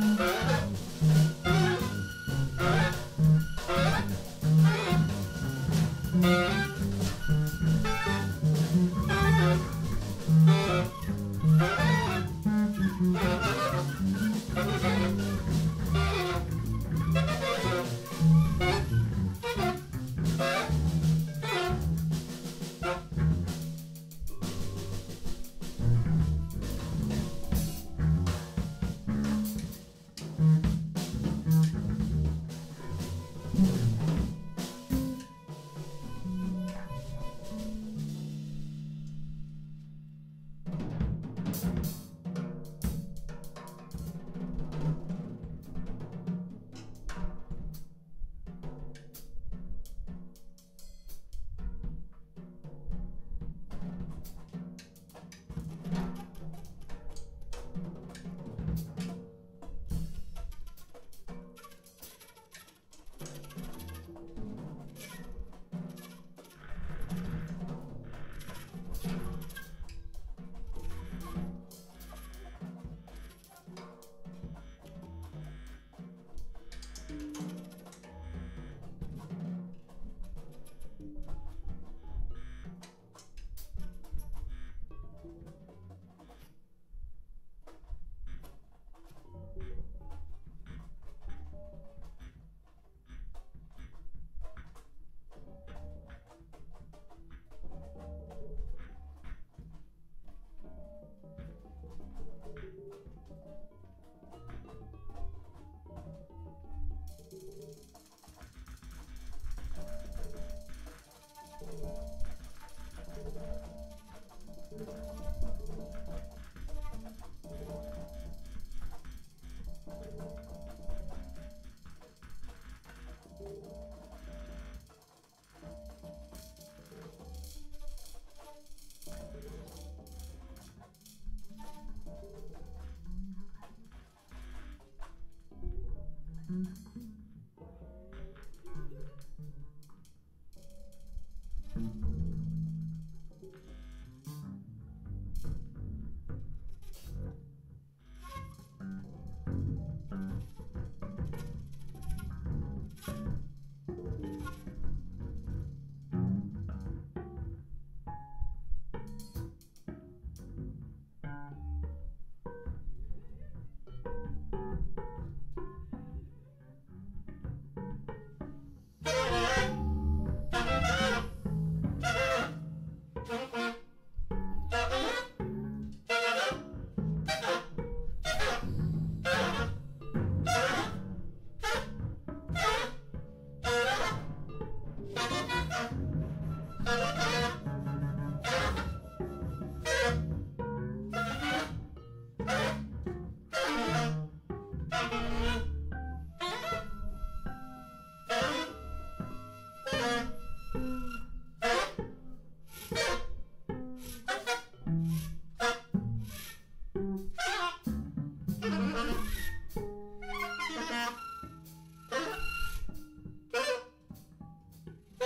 Mm-hmm.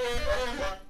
Oh, my God.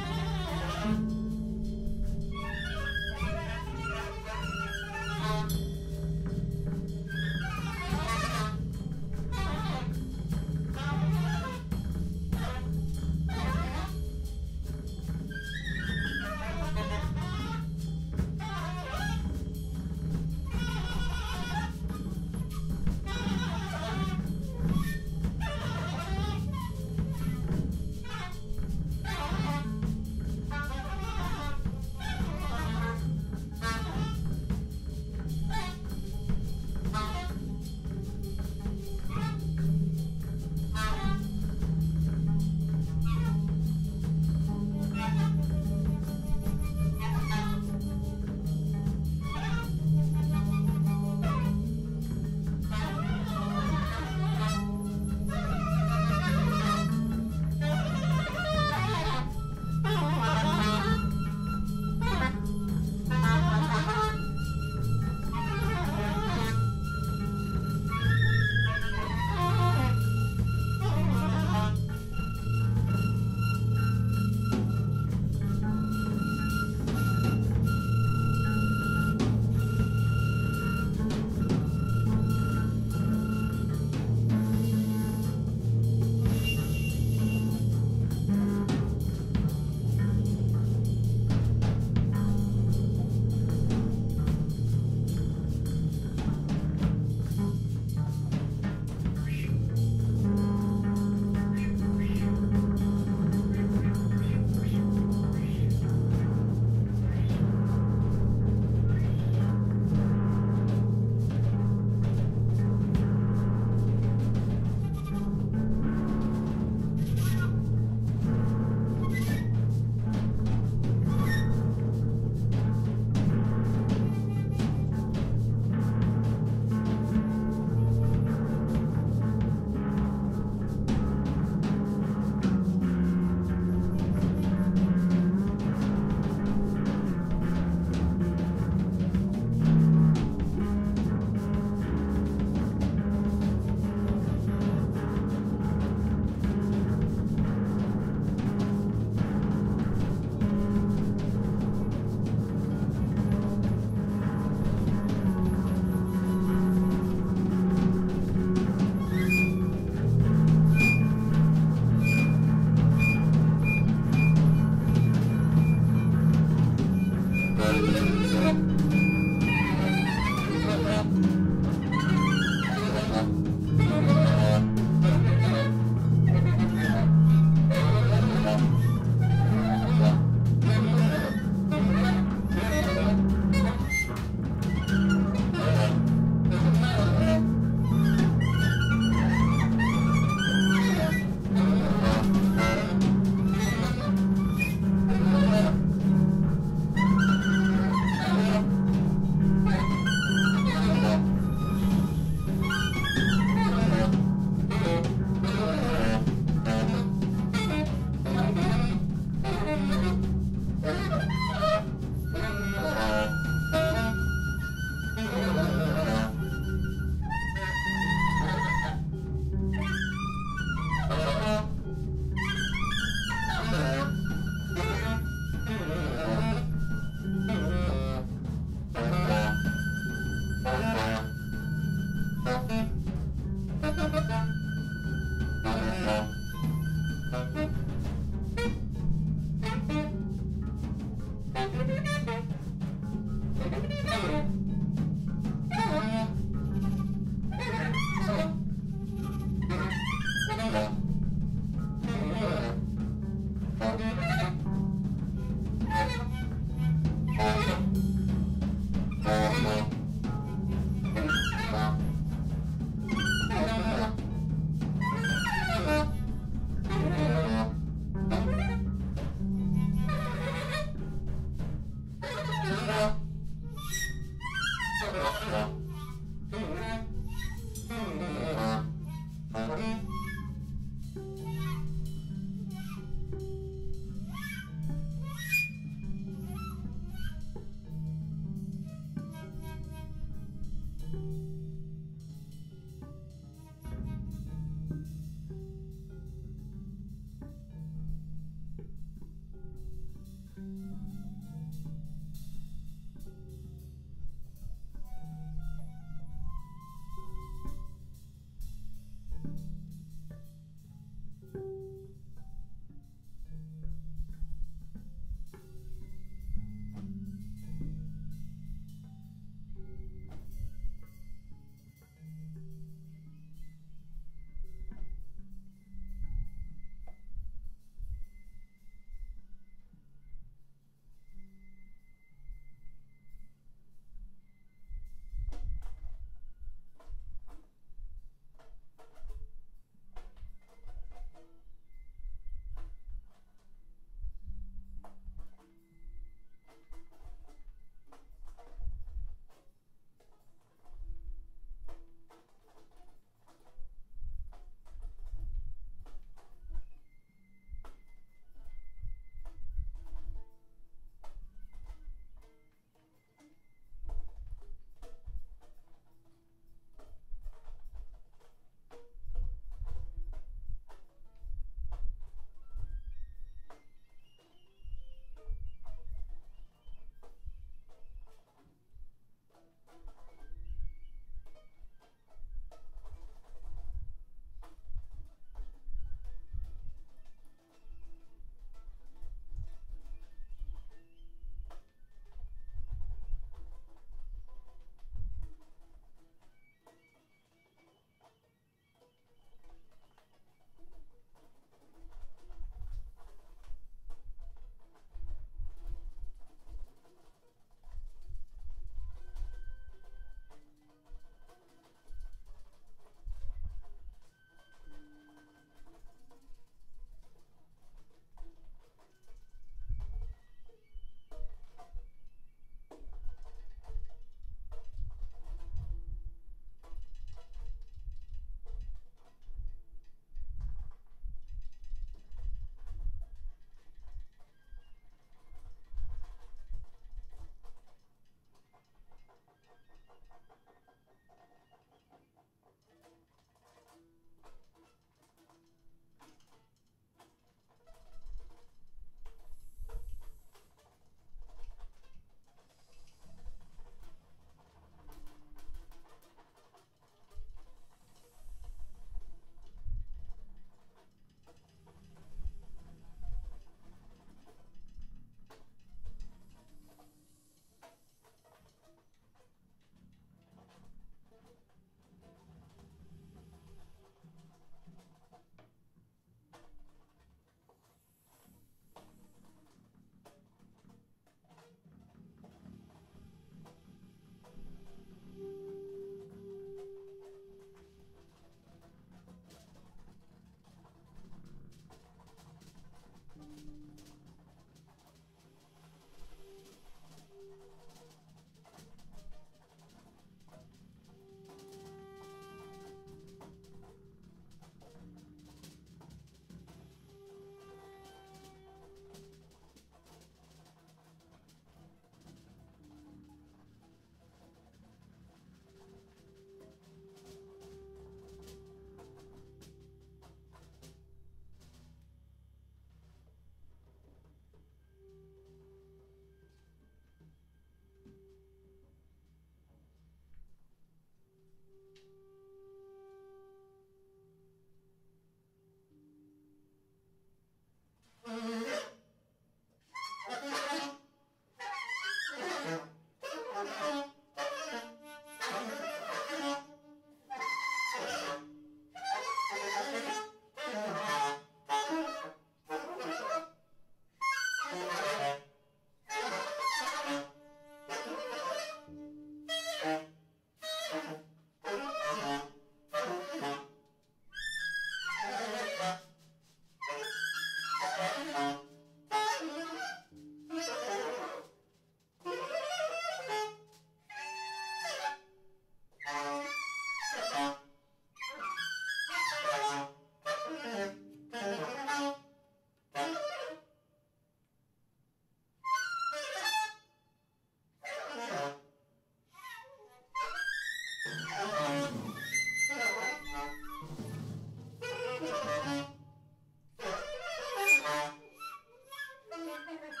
Thank you.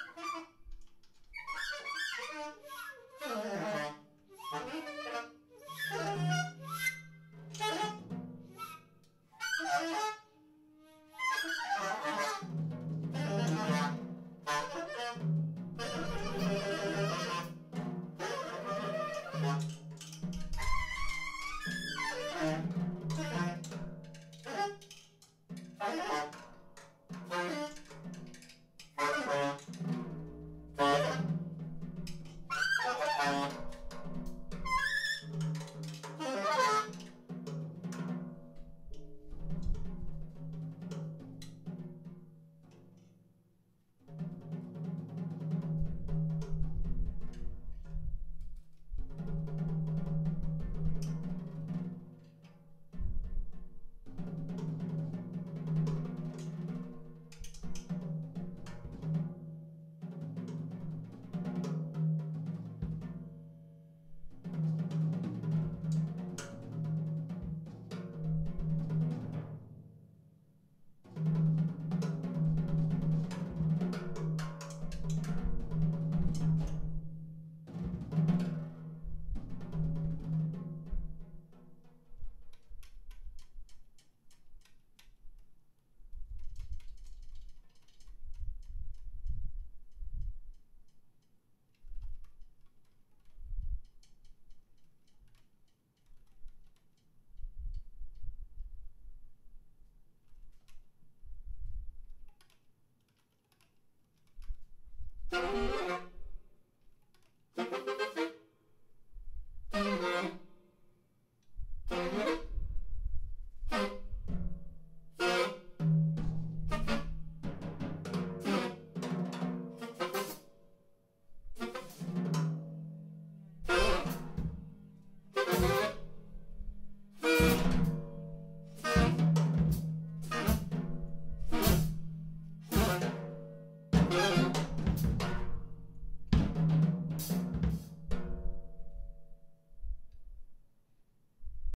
Thank